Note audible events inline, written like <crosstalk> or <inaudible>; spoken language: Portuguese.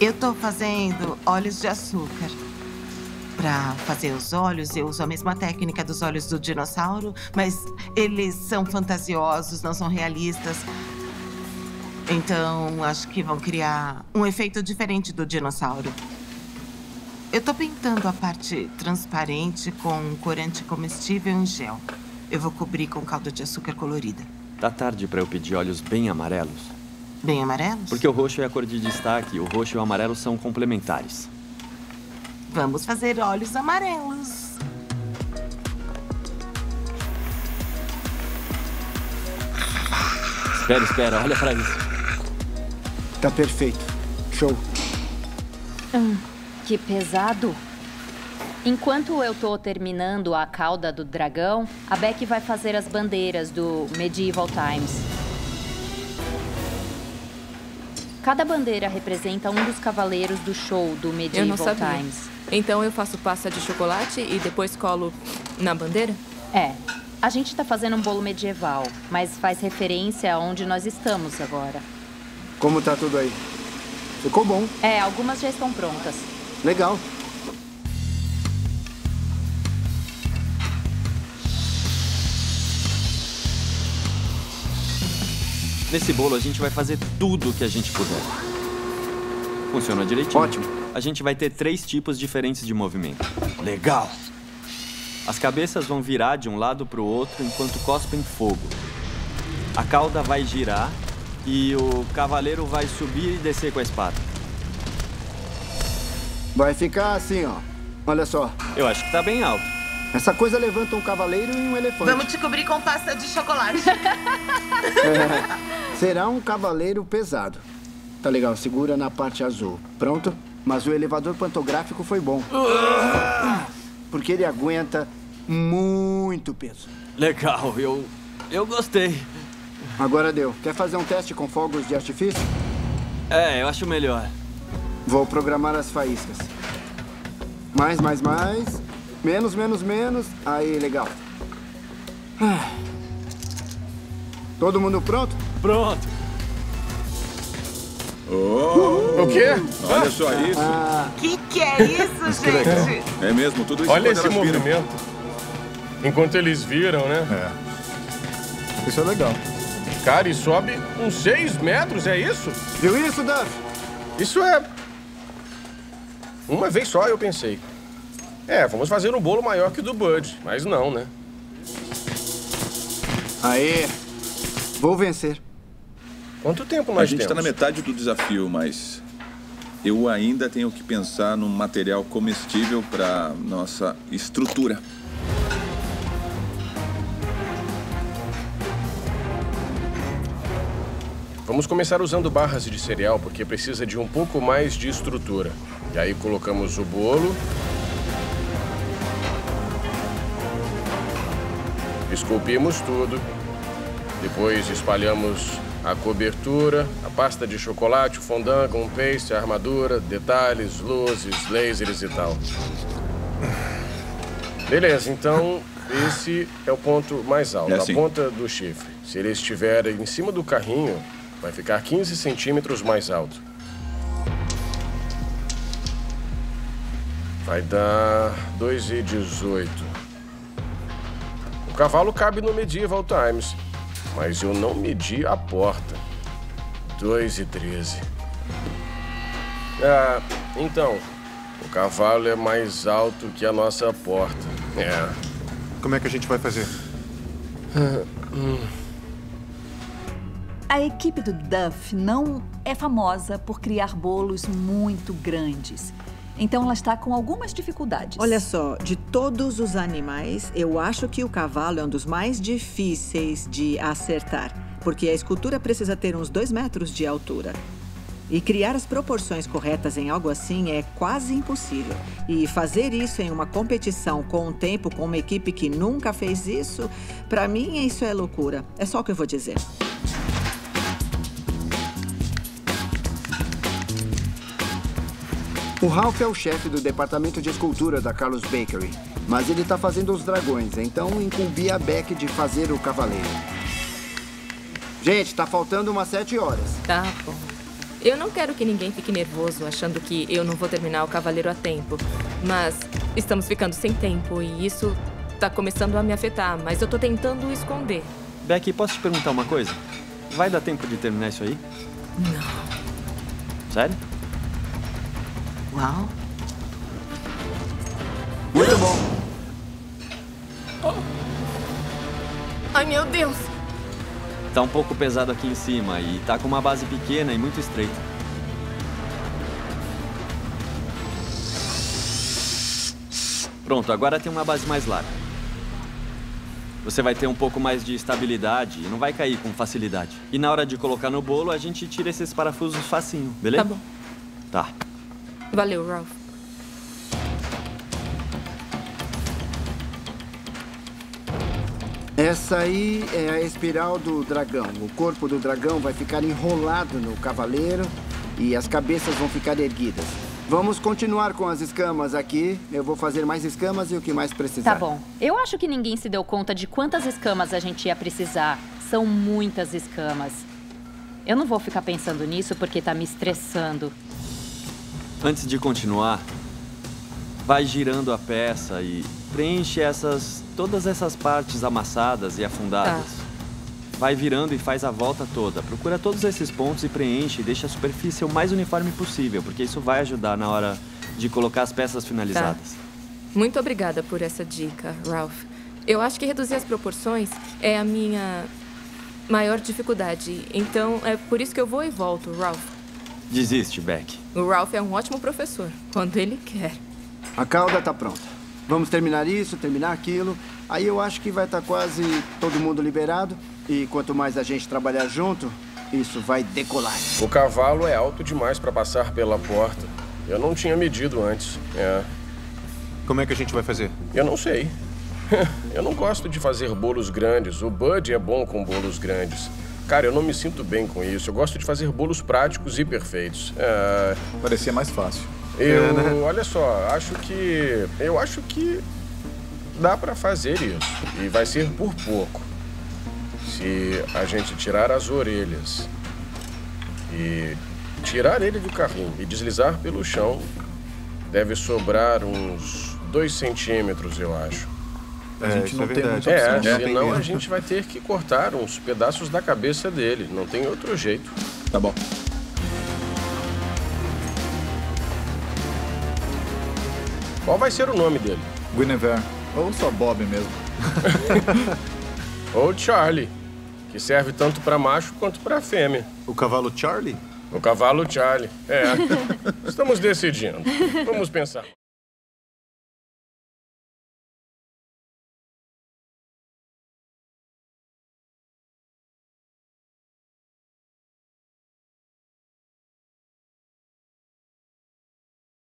Eu tô fazendo óleos de açúcar. Pra fazer os olhos, eu uso a mesma técnica dos olhos do dinossauro, mas eles são fantasiosos, não são realistas. Então, acho que vão criar um efeito diferente do dinossauro. Eu tô pintando a parte transparente com corante comestível em gel. Eu vou cobrir com calda de açúcar colorida. Tá tarde pra eu pedir olhos bem amarelos? Bem amarelos? Porque o roxo é a cor de destaque, o roxo e o amarelo são complementares. Vamos fazer olhos amarelos. Espera, espera, olha pra isso. Tá perfeito. Show. Hum, que pesado. Enquanto eu tô terminando a cauda do dragão, a Beck vai fazer as bandeiras do Medieval Times. Cada bandeira representa um dos cavaleiros do show do Eu não Medieval sabia. Times. Então eu faço pasta de chocolate e depois colo na bandeira? É. A gente tá fazendo um bolo medieval, mas faz referência aonde nós estamos agora. Como tá tudo aí? Ficou bom. É, algumas já estão prontas. Legal. Nesse bolo a gente vai fazer tudo o que a gente puder. Funciona direitinho. Ótimo. A gente vai ter três tipos diferentes de movimento. Legal! As cabeças vão virar de um lado pro outro enquanto cospem fogo. A cauda vai girar e o cavaleiro vai subir e descer com a espada. Vai ficar assim, ó. Olha só. Eu acho que tá bem alto. Essa coisa levanta um cavaleiro e um elefante. Vamos te cobrir com pasta de chocolate. É, <laughs> <laughs> será um cavaleiro pesado. Tá legal, segura na parte azul. Pronto? Mas o elevador pantográfico foi bom. Porque ele aguenta muito peso. Legal, eu. Eu gostei. Agora deu. Quer fazer um teste com fogos de artifício? É, eu acho melhor. Vou programar as faíscas. Mais, mais, mais. Menos, menos, menos. Aí, legal. Ah. Todo mundo pronto? Pronto. O quê? Olha só isso. que que é isso, gente? É mesmo, tudo isso Olha esse viram. movimento. Enquanto eles viram, né? É. Isso é legal. Cara, e sobe uns 6 metros, é isso? Viu isso, Duff? Isso é. Uma vez só eu pensei. É, vamos fazer um bolo maior que o do Bud. Mas não, né? Aê. Vou vencer. Quanto tempo A nós gente está temos? na metade do desafio, mas eu ainda tenho que pensar num material comestível para nossa estrutura. Vamos começar usando barras de cereal, porque precisa de um pouco mais de estrutura. E aí colocamos o bolo. Esculpimos tudo. Depois espalhamos a cobertura, a pasta de chocolate, o fondant com paste, a armadura, detalhes, luzes, lasers e tal. Beleza, então esse é o ponto mais alto, É assim. a ponta do chifre. Se ele estiver em cima do carrinho, vai ficar 15 centímetros mais alto. Vai dar 2,18. O cavalo cabe no Medieval Times, mas eu não medi a porta. 2,13. Ah, então, o cavalo é mais alto que a nossa porta. É. Como é que a gente vai fazer? A equipe do Duff não é famosa por criar bolos muito grandes. Então ela está com algumas dificuldades. Olha só, de todos os animais, eu acho que o cavalo é um dos mais difíceis de acertar. Porque a escultura precisa ter uns dois metros de altura. E criar as proporções corretas em algo assim é quase impossível. E fazer isso em uma competição com o tempo, com uma equipe que nunca fez isso, pra mim isso é loucura. É só o que eu vou dizer. O Ralph é o chefe do departamento de escultura da Carlos Bakery. Mas ele tá fazendo os dragões, então incumbi a Beck de fazer o cavaleiro. Gente, tá faltando umas sete horas. Tá bom. Eu não quero que ninguém fique nervoso achando que eu não vou terminar o cavaleiro a tempo. Mas estamos ficando sem tempo e isso tá começando a me afetar, mas eu tô tentando esconder. Becky, posso te perguntar uma coisa? Vai dar tempo de terminar isso aí? Não. Sério? Uau. Muito bom. Ai, meu Deus! Tá um pouco pesado aqui em cima e tá com uma base pequena e muito estreita. Pronto, agora tem uma base mais larga. Você vai ter um pouco mais de estabilidade e não vai cair com facilidade. E na hora de colocar no bolo, a gente tira esses parafusos facinho, beleza? Tá bom. Tá. Valeu, Ralph. Essa aí é a espiral do dragão. O corpo do dragão vai ficar enrolado no cavaleiro e as cabeças vão ficar erguidas. Vamos continuar com as escamas aqui. Eu vou fazer mais escamas e o que mais precisar. Tá bom. Eu acho que ninguém se deu conta de quantas escamas a gente ia precisar. São muitas escamas. Eu não vou ficar pensando nisso porque tá me estressando. Antes de continuar, vai girando a peça e preenche essas todas essas partes amassadas e afundadas. Vai virando e faz a volta toda. Procura todos esses pontos e preenche e deixa a superfície o mais uniforme possível, porque isso vai ajudar na hora de colocar as peças finalizadas. Muito obrigada por essa dica, Ralph. Eu acho que reduzir as proporções é a minha maior dificuldade. Então, é por isso que eu vou e volto, Ralph. Desiste, Beck. O Ralph é um ótimo professor, quando ele quer. A cauda tá pronta. Vamos terminar isso, terminar aquilo. Aí eu acho que vai estar quase todo mundo liberado. E quanto mais a gente trabalhar junto, isso vai decolar. O cavalo é alto demais para passar pela porta. Eu não tinha medido antes. É. Como é que a gente vai fazer? Eu não sei. <laughs> eu não gosto de fazer bolos grandes. O Bud é bom com bolos grandes. Cara, eu não me sinto bem com isso. Eu gosto de fazer bolos práticos e perfeitos. É... Parecia mais fácil. Eu, é, né? olha só, acho que. Eu acho que dá para fazer isso. E vai ser por pouco. Se a gente tirar as orelhas e tirar ele do carrinho e deslizar pelo chão, deve sobrar uns dois centímetros, eu acho. A gente é, não é tem muita É, opção. senão a gente vai ter que cortar uns pedaços da cabeça dele. Não tem outro jeito. Tá bom. Qual vai ser o nome dele? Guinevere. Ou só Bob mesmo. <laughs> Ou Charlie, que serve tanto para macho quanto para fêmea. O cavalo Charlie? O cavalo Charlie. É. <laughs> Estamos decidindo. Vamos pensar.